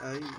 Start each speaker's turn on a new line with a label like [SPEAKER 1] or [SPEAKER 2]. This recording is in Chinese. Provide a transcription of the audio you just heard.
[SPEAKER 1] 而已